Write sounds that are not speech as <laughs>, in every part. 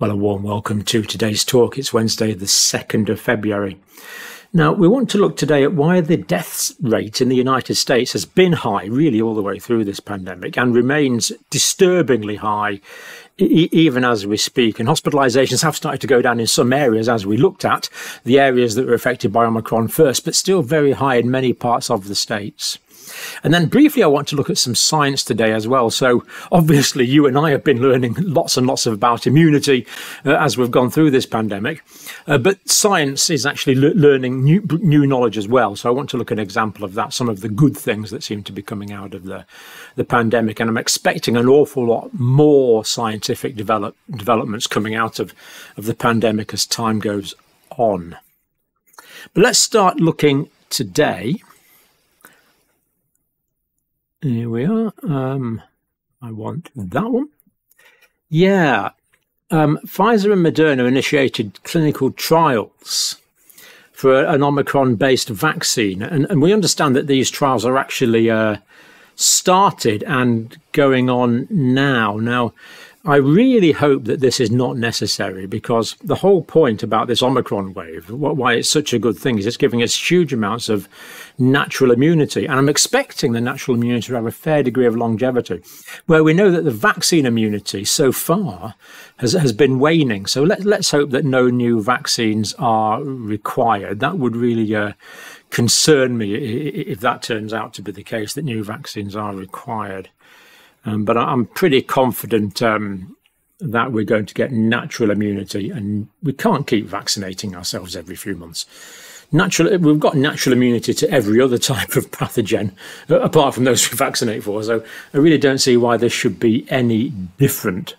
Well, a warm welcome to today's talk. It's Wednesday, the 2nd of February. Now, we want to look today at why the deaths rate in the United States has been high, really, all the way through this pandemic, and remains disturbingly high e- even as we speak. And hospitalizations have started to go down in some areas as we looked at, the areas that were affected by Omicron first, but still very high in many parts of the states. And then briefly, I want to look at some science today as well. So obviously, you and I have been learning lots and lots about immunity uh, as we've gone through this pandemic. Uh, but science is actually le- learning new, new knowledge as well. So I want to look at an example of that, some of the good things that seem to be coming out of the, the pandemic. And I'm expecting an awful lot more scientific develop, developments coming out of, of the pandemic as time goes on. But let's start looking today here we are. Um, I want that one. Yeah. Um, Pfizer and Moderna initiated clinical trials for an Omicron based vaccine. And, and, we understand that these trials are actually uh, started and going on now. Now, I really hope that this is not necessary because the whole point about this Omicron wave, why it's such a good thing, is it's giving us huge amounts of natural immunity. And I'm expecting the natural immunity to have a fair degree of longevity, where we know that the vaccine immunity so far has, has been waning. So let, let's hope that no new vaccines are required. That would really uh, concern me if that turns out to be the case, that new vaccines are required. Um, but I'm pretty confident um, that we're going to get natural immunity, and we can't keep vaccinating ourselves every few months. Natural, we've got natural immunity to every other <laughs> type of pathogen, uh, apart from those we vaccinate for. So I really don't see why this should be any different.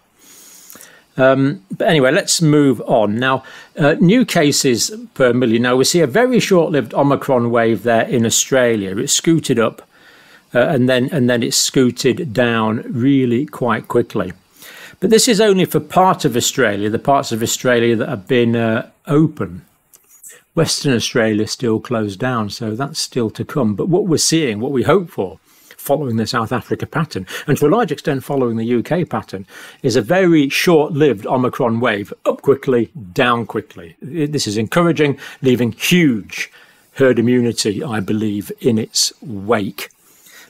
Um, but anyway, let's move on. Now, uh, new cases per million. Now, we see a very short lived Omicron wave there in Australia. It scooted up uh, and then and then it's scooted down really quite quickly. But this is only for part of Australia, the parts of Australia that have been uh, open. Western Australia still closed down, so that's still to come. But what we're seeing, what we hope for, following the South Africa pattern, and to a large extent following the UK pattern, is a very short lived Omicron wave up quickly, down quickly. This is encouraging, leaving huge herd immunity, I believe, in its wake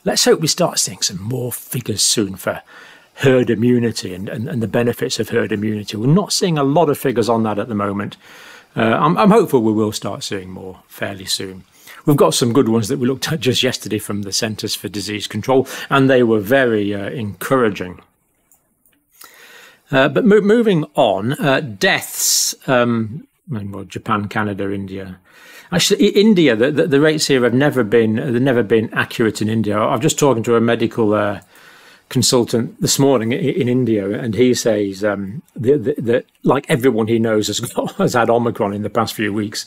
let's hope we start seeing some more figures soon for herd immunity and, and, and the benefits of herd immunity. We're not seeing a lot of figures on that at the moment. Uh, I'm, I'm hopeful we will start seeing more fairly soon. We've got some good ones that we looked at just yesterday from the Centres for Disease Control, and they were very uh, encouraging. Uh, but mo- moving on, uh, deaths, um, well, Japan, Canada, India, Actually, India, the, the, the, rates here have never been they've never been accurate in India. I've just talking to a medical uh, consultant this morning in India, and he says um, that, like everyone he knows has <laughs> got, has had Omicron in the past few weeks.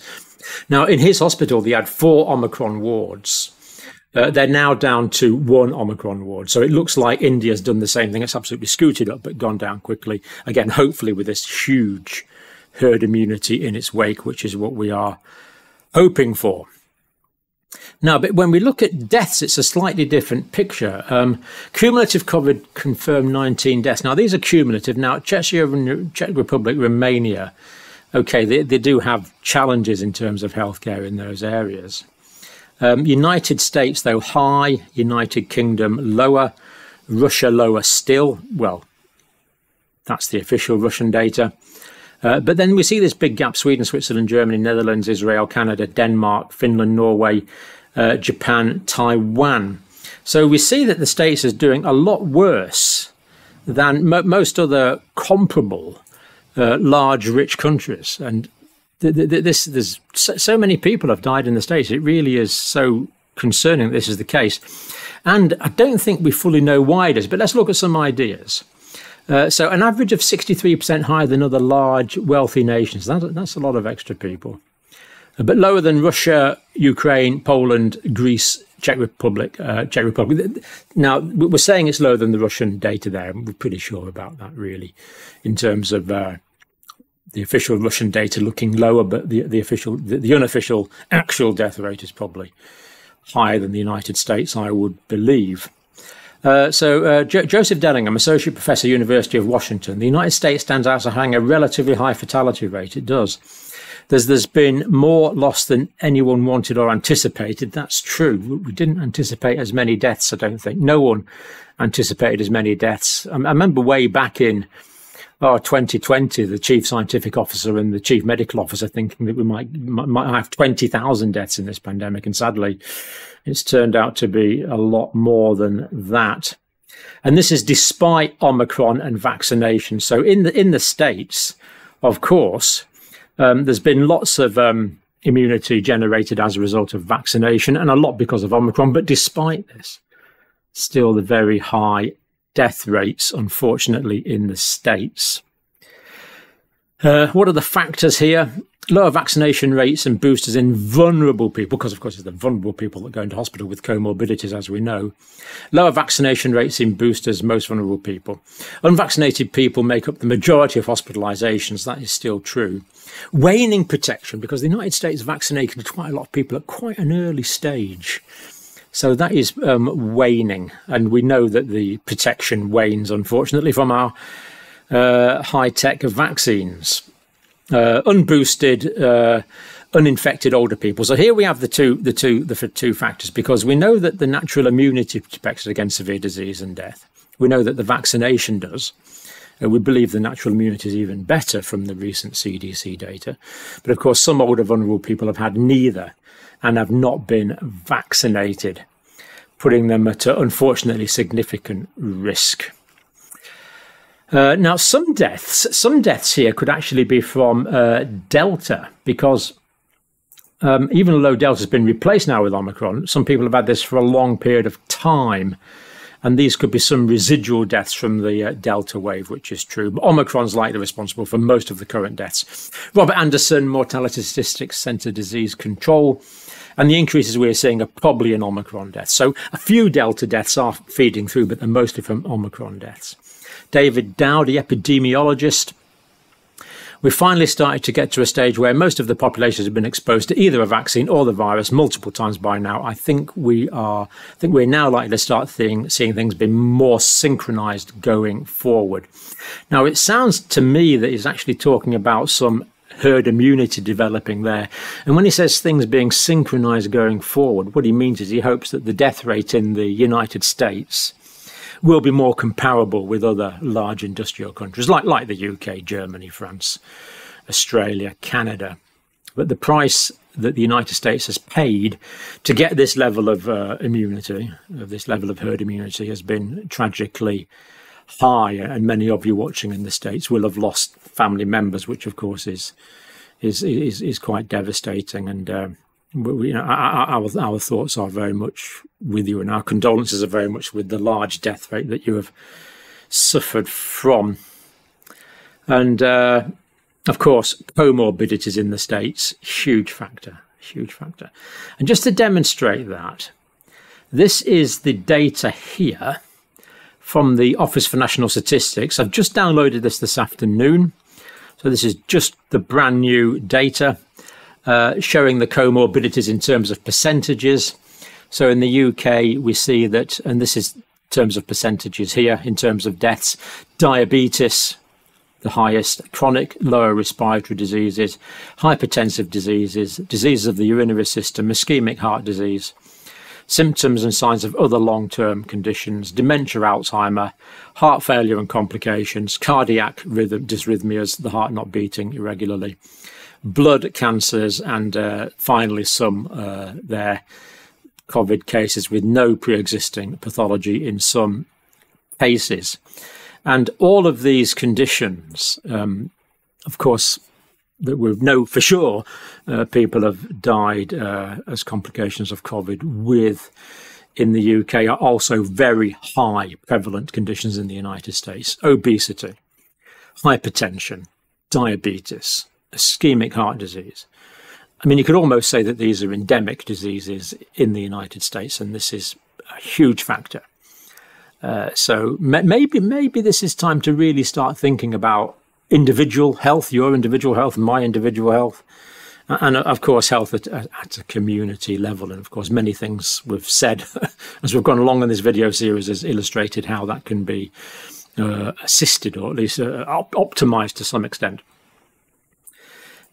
Now, in his hospital, they had four Omicron wards. Uh, they're now down to one Omicron ward. So it looks like India's done the same thing. It's absolutely scooted up, but gone down quickly. Again, hopefully with this huge herd immunity in its wake, which is what we are hoping for. Now, but when we look at deaths, it's a slightly different picture. Um, cumulative COVID confirmed 19 deaths. Now, these are cumulative. Now, Czechia, Czech Republic, Romania, okay, they, they do have challenges in terms of healthcare in those areas. Um, United States, though, high. United Kingdom, lower. Russia, lower still. Well, that's the official Russian data. Uh, but then we see this big gap Sweden, Switzerland, Germany, Netherlands, Israel, Canada, Denmark, Finland, Norway, uh, Japan, Taiwan. So we see that the States is doing a lot worse than mo- most other comparable uh, large, rich countries. And th- th- this, there's so, so many people have died in the States. It really is so concerning that this is the case. And I don't think we fully know why it is, but let's look at some ideas. Uh, so an average of 63% higher than other large, wealthy nations. That, that's a lot of extra people. Uh, but lower than Russia, Ukraine, Poland, Greece, Czech Republic, uh, Czech Republic. Now, we're saying it's lower than the Russian data there. We're pretty sure about that, really, in terms of uh, the official Russian data looking lower, but the, the official, the, the unofficial, actual death rate is probably higher than the United States, I would believe. Uh, so, uh, jo- Joseph Dellingham, Associate Professor, University of Washington. The United States stands out as having a relatively high fatality rate. It does. There's, there's been more loss than anyone wanted or anticipated. That's true. We didn't anticipate as many deaths, I don't think. No one anticipated as many deaths. I, I remember way back in oh, 2020, the chief scientific officer and the chief medical officer thinking that we might, might have 20,000 deaths in this pandemic. And sadly, it's turned out to be a lot more than that. And this is despite Omicron and vaccination. So in the in the states, of course, um, there's been lots of um, immunity generated as a result of vaccination, and a lot because of Omicron. But despite this, still the very high death rates, unfortunately, in the states. Uh, what are the factors here? lower vaccination rates and boosters in vulnerable people, because of course it's the vulnerable people that go into hospital with comorbidities, as we know. Lower vaccination rates in boosters, most vulnerable people. Unvaccinated people make up the majority of hospitalizations. That is still true. Waning protection, because the United States vaccinated quite a lot of people at quite an early stage. So that is um, waning, and we know that the protection wanes, unfortunately, from our uh, high tech vaccines uh, unboosted, uh, uninfected older people. So here we have the two, the two, the two factors because we know that the natural immunity protects against severe disease and death. We know that the vaccination does. And we believe the natural immunity is even better from the recent CDC data. But of course, some older vulnerable people have had neither and have not been vaccinated, putting them at unfortunately significant risk. Uh, now, some deaths, some deaths here could actually be from uh, Delta because um, even though Delta has been replaced now with Omicron, some people have had this for a long period of time. And these could be some residual deaths from the uh, Delta wave, which is true. But Omicron's likely responsible for most of the current deaths. Robert Anderson, Mortality Statistics Center Disease Control. And the increases we're seeing are probably in Omicron deaths. So a few Delta deaths are feeding through, but they're mostly from Omicron deaths. David Dowdy, epidemiologist. We finally started to get to a stage where most of the populations have been exposed to either a vaccine or the virus multiple times by now. I think we are. I think we're now likely to start seeing, seeing things be more synchronized going forward. Now, it sounds to me that he's actually talking about some herd immunity developing there. And when he says things being synchronized going forward, what he means is he hopes that the death rate in the United States will be more comparable with other large industrial countries like, like the UK, Germany, France, Australia, Canada. But the price that the United States has paid to get this level of uh, immunity, of this level of herd immunity, has been tragically high. And many of you watching in the States will have lost family members, which of course is is is, is quite devastating. And uh, we, you know, our, our thoughts are very much with you, and our condolences are very much with the large death rate that you have suffered from. And uh, of course, comorbidities in the States, huge factor, huge factor. And just to demonstrate that, this is the data here from the Office for National Statistics. I've just downloaded this this afternoon. So this is just the brand new data uh, showing the comorbidities in terms of percentages. So in the UK, we see that, and this is in terms of percentages here, in terms of deaths, diabetes, the highest, chronic lower respiratory diseases, hypertensive diseases, diseases of the urinary system, ischemic heart disease, symptoms and signs of other long term conditions, dementia, Alzheimer, heart failure and complications, cardiac rhythm, dysrhythmias, the heart not beating irregularly, blood cancers, and uh, finally some uh, there COVID cases with no pre existing pathology in some cases. And all of these conditions, um, of course, that we know for sure uh, people have died uh, as complications of COVID with in the UK are also very high prevalent conditions in the United States obesity, hypertension, diabetes, ischemic heart disease. I mean, you could almost say that these are endemic diseases in the United States, and this is a huge factor. Uh, so maybe maybe this is time to really start thinking about individual health, your individual health, my individual health, and of course health at, at, a community level and of course many things we've said <laughs> as we've gone along in this video series has illustrated how that can be uh, assisted or at least uh, op optimized to some extent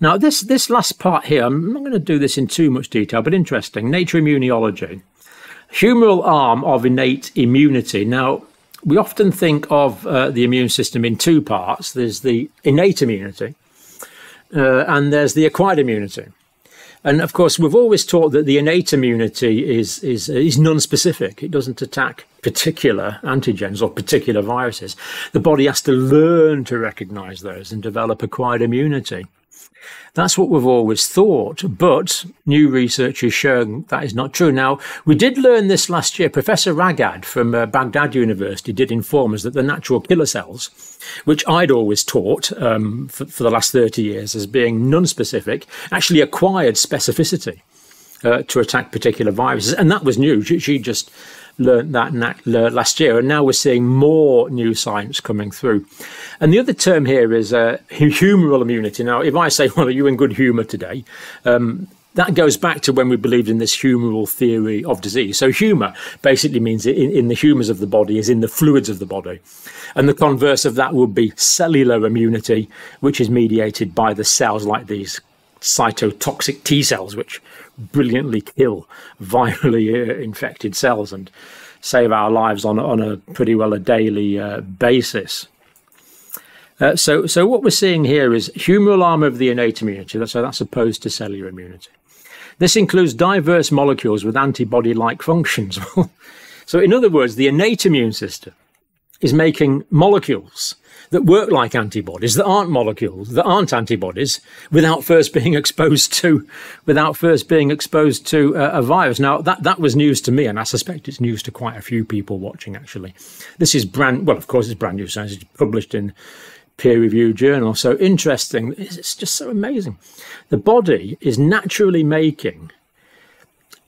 now this this last part here i'm not going to do this in too much detail but interesting nature immunology humoral arm of innate immunity now we often think of uh, the immune system in two parts there's the innate immunity uh, and there's the acquired immunity. And of course, we've always taught that the innate immunity is is is non-specific. It doesn't attack particular antigens or particular viruses. The body has to learn to recognize those and develop acquired immunity. That's what we've always thought, but new research is showing that is not true. Now, we did learn this last year. Professor Ragad from uh, Baghdad University did inform us that the natural killer cells, which I'd always taught um, for, for, the last 30 years as being non-specific, actually acquired specificity uh, to attack particular viruses. And that was new. She, she just learned that last year, and now we're seeing more new science coming through. And the other term here is uh, humoral immunity. Now, if I say, <laughs> "Well, are you in good humour today?" Um, that goes back to when we believed in this humoral theory of disease. So humour basically means in, in the humours of the body is in the fluids of the body. And the converse of that would be cellular immunity, which is mediated by the cells like these cytotoxic T cells, which brilliantly kill virally uh, infected cells and save our lives on, on a pretty well a daily uh, basis. Uh, so, so what we're seeing here is humoral arm of the innate immunity. So that's opposed to cellular immunity. This includes diverse molecules with antibody-like functions. <laughs> so, in other words, the innate immune system is making molecules that work like antibodies, that aren't molecules, that aren't antibodies, without first being <laughs> exposed to, without first being exposed to a, a virus. Now that that was news to me, and I suspect it's news to quite a few people watching. Actually, this is brand well, of course, it's brand new science. It's published in peer-reviewed journal. So interesting. It's just so amazing. The body is naturally making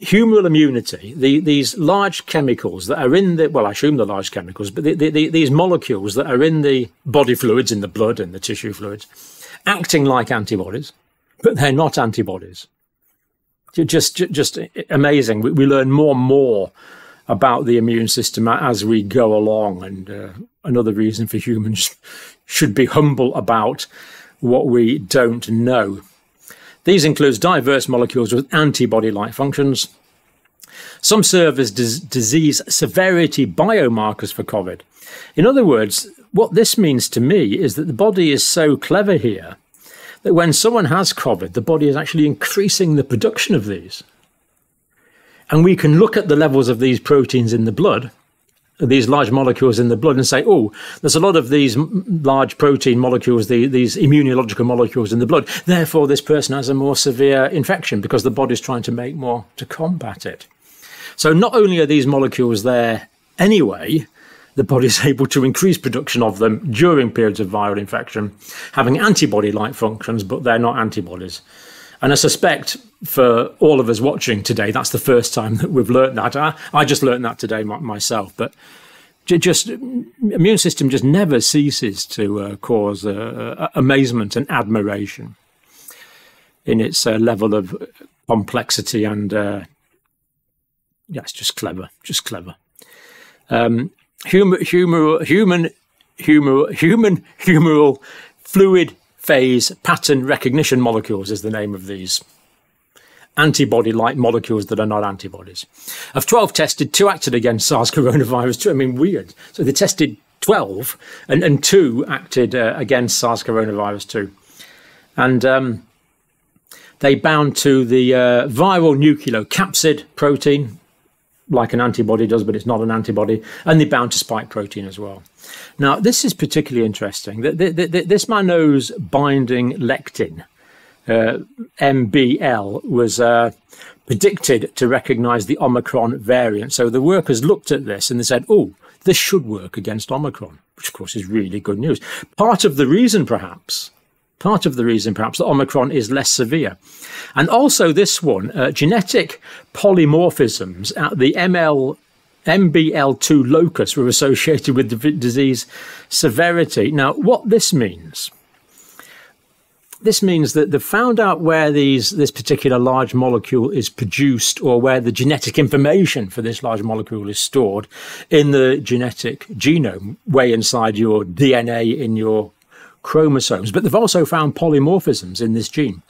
humoral immunity, the, these large chemicals that are in the, well, I assume the large chemicals, but the, the, these molecules that are in the body fluids, in the blood and the tissue fluids, acting like antibodies, but they're not antibodies. Just, just amazing. We, we learn more and more about the immune system as we go along. And uh, another reason for humans <laughs> should be humble about what we don't know. These include diverse molecules with antibody-like functions. Some serve as disease severity biomarkers for COVID. In other words, what this means to me is that the body is so clever here that when someone has COVID, the body is actually increasing the production of these. And we can look at the levels of these proteins in the blood these large molecules in the blood and say, oh, there's a lot of these large protein molecules, the, these immunological molecules in the blood. Therefore, this person has a more severe infection because the body's trying to make more to combat it. So not only are these molecules there anyway, the body's <laughs> able to increase production of them during periods of viral infection, having antibody-like functions, but they're not antibodies. And I suspect for all of us watching today, that's the first time that we've learned that. I, I just learned that today myself. But just immune system just never ceases to uh, cause uh, amazement and admiration in its uh, level of complexity and uh, yeah, it's just clever, just clever. Um, humor, humor, human, humor, human, humoral fluid phase pattern recognition molecules is the name of these antibody-like molecules that are not antibodies. Of 12 tested, two acted against SARS coronavirus 2. I mean, weird. So they tested 12 and, and two acted uh, against SARS coronavirus 2. And um, they bound to the uh, viral nucleocapsid protein, like an antibody does, but it's not an antibody, and they bound to spike protein as well. Now, this is particularly interesting. This mannose binding lectin, uh, MBL, was uh, predicted to recognize the Omicron variant. So the workers looked at this and they said, oh, this should work against Omicron, which of course is really good news. Part of the reason, perhaps, part of the reason perhaps that Omicron is less severe. And also this one, uh, genetic polymorphisms at the ML MBL2 locus were associated with the disease severity. Now, what this means, this means that they've found out where these this particular large molecule is produced or where the genetic information for this large molecule is stored in the genetic genome, way inside your DNA in your chromosomes. But they've also found polymorphisms in this gene.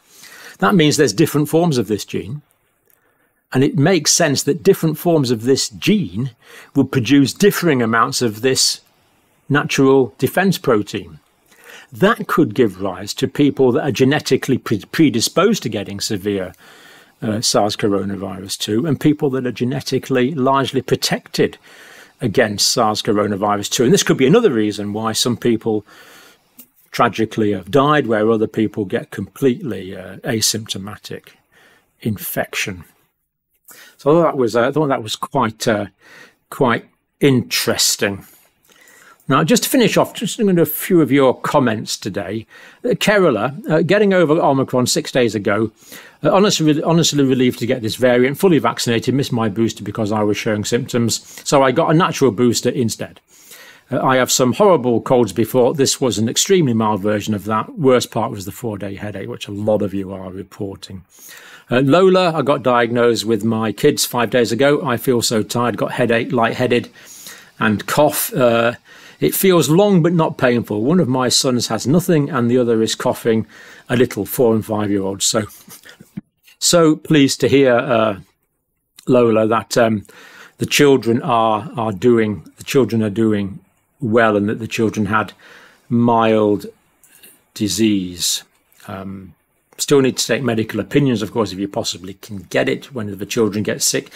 That means there's different forms of this gene. And it makes sense that different forms of this gene would produce differing amounts of this natural defense protein. That could give rise to people that are genetically predisposed to getting severe uh, SARS coronavirus 2 and people that are genetically largely protected against SARS coronavirus 2. And this could be another reason why some people tragically have died, where other people get completely uh, asymptomatic infection. So that was, uh, I thought that was quite, uh, quite interesting. Now, just to finish off, just going a few of your comments today. Uh, Kerala, uh, getting over Omicron six days ago, uh, honestly, honestly relieved to get this variant, fully vaccinated, missed my booster because I was showing symptoms. So I got a natural booster instead. Uh, I have some horrible colds before. This was an extremely mild version of that. Worst part was the four day headache, which a lot of you are reporting. Uh, Lola, I got diagnosed with my kids five days ago. I feel so tired, got headache, lightheaded, and cough. Uh, it feels long but not painful. One of my sons has nothing, and the other is coughing a little, four and five year olds. So, <laughs> so pleased to hear, uh, Lola, that um, the children are are doing the children are doing well, and that the children had mild disease. Um, still need to take medical opinions, of course, if you possibly can get it when the children get sick.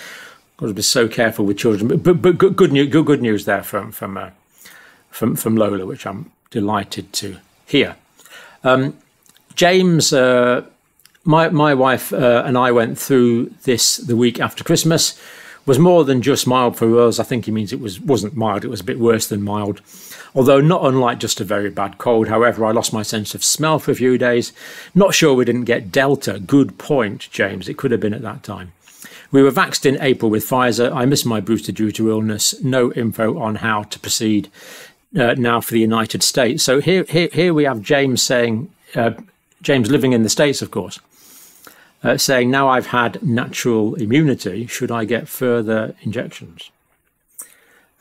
Got to be so careful with children. But, but, but good, good, news, good, good news there from from uh, from, from Lola, which I'm delighted to hear. Um, James, uh, my, my wife uh, and I went through this the week after Christmas. Was more than just mild for us. I think he means it was wasn't mild. It was a bit worse than mild, although not unlike just a very bad cold. However, I lost my sense of smell for a few days. Not sure we didn't get Delta. Good point, James. It could have been at that time. We were vaxed in April with Pfizer. I missed my booster due to illness. No info on how to proceed uh, now for the United States. So here, here, here we have James saying, uh, James living in the States, of course, uh, saying, now I've had natural immunity, should I get further injections?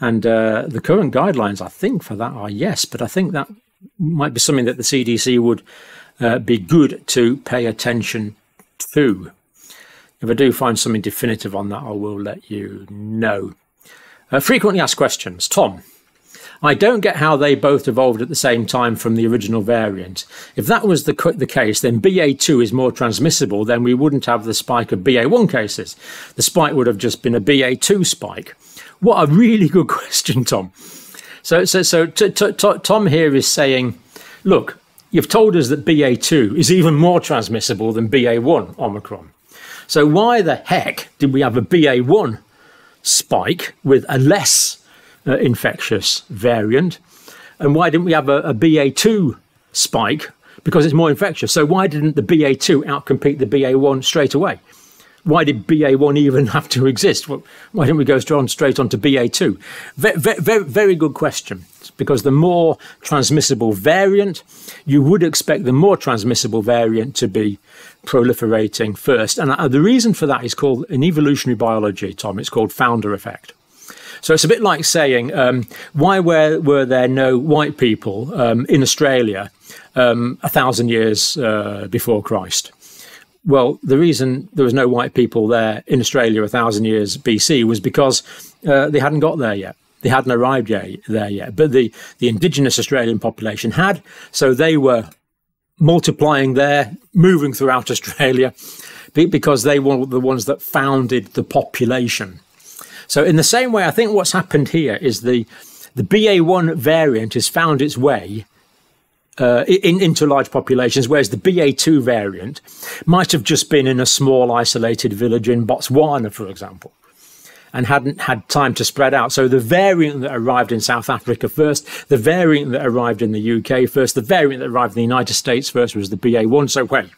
And uh, the current guidelines, I think, for that are yes, but I think that might be something that the CDC would uh, be good to pay attention to. If I do find something definitive on that, I will let you know. Uh, frequently asked questions. Tom, I don't get how they both evolved at the same time from the original variant. If that was the, the case, then BA2 is more transmissible, then we wouldn't have the spike of BA1 cases. The spike would have just been a BA2 spike. What a really <laughs> good question, Tom. So, so, so Tom here is saying, look, you've told us that BA2 is even more transmissible than BA1 Omicron. So why the heck did we have a BA1 spike with a less uh, infectious variant. And why didn't we have a, a BA2 spike? Because it's more infectious. So why didn't the BA2 outcompete the BA1 straight away? Why did BA1 even <laughs> have to exist? Why didn't we go straight on, straight on to BA2? Very, very, very good question. Because the more transmissible variant, you would expect the more transmissible variant to be proliferating first. And uh, the reason for that is called in evolutionary biology, Tom, it's called founder effect. So it's a bit like saying, um, why were, were there no white people um, in Australia um, a thousand years uh, before Christ? Well, the reason there was no white people there in Australia a thousand years BC was because uh, they hadn't got there yet. They hadn't arrived yet, there yet. But the, the indigenous Australian population had, so they were multiplying there, moving throughout <laughs> Australia, because they were the ones that founded the population. So in the same way, I think what's happened here is the the BA1 variant has found its way uh, in, into large populations, whereas the BA2 variant might have just been in a small isolated village in Botswana, for example, and hadn't had time to spread out. So the variant that arrived in South Africa first, the variant that arrived in the UK first, the variant that arrived in the United States first was the BA1. So well,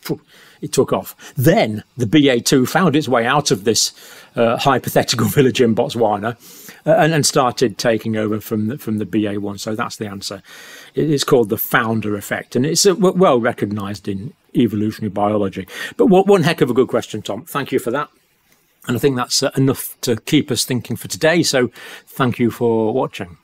it took off. Then the BA2 found its way out of this uh, hypothetical <laughs> village in Botswana uh, and, and, started taking over from the, from the BA1. So that's the answer. It's called the founder effect, and it's uh, well recognised in evolutionary biology. But what one heck of a good question, Tom. Thank you for that. And I think that's enough to keep us thinking for today. So thank you for watching.